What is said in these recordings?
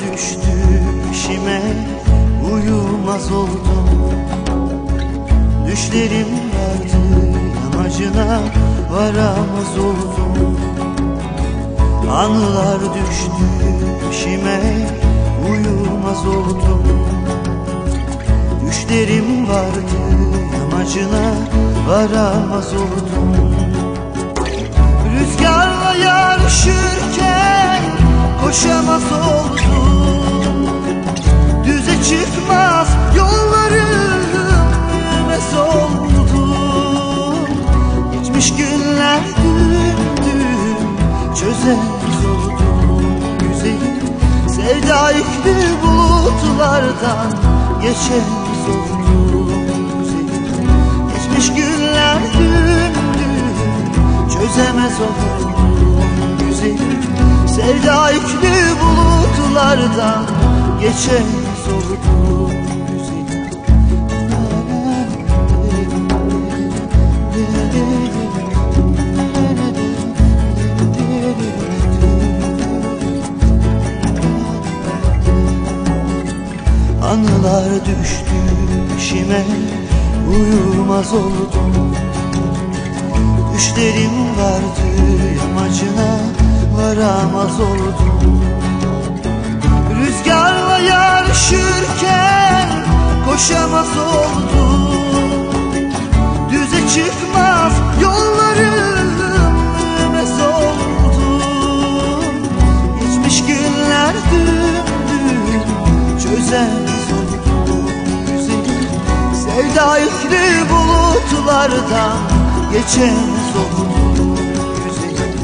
düştü peşime Uyumaz oldum. Düşlerim vardı yamacına Varamaz oldum. Anılar düştü peşime Uyumaz oldum. Düşlerim vardı yamacına Varamaz oldum. Rüzgarla yarışırken çıkmaz yollarım yürümez oldum Geçmiş günler dün çözemez oldum Güzelim sevda yüklü bulutlardan geçemez oldum Güzelim geçmiş günler dün çözemez oldum Güzelim sevda yüklü bulutlardan geçemez Güzelim Anılar düştü peşime Uyumaz oldum. Düşlerim vardı yamacına Varamaz oldum yarışırken Koşamaz oldum. Düze çıkmaz yollarım oldum Geçmiş günler dün Çözemez oldum Güzelim Sevda yüklü bulutlardan Geçemez oldum Güzelim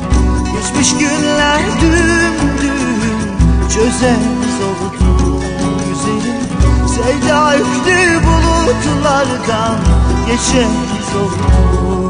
Geçmiş günler dün Çözemez Sevda yüklü bulutlardan Geçemez oldum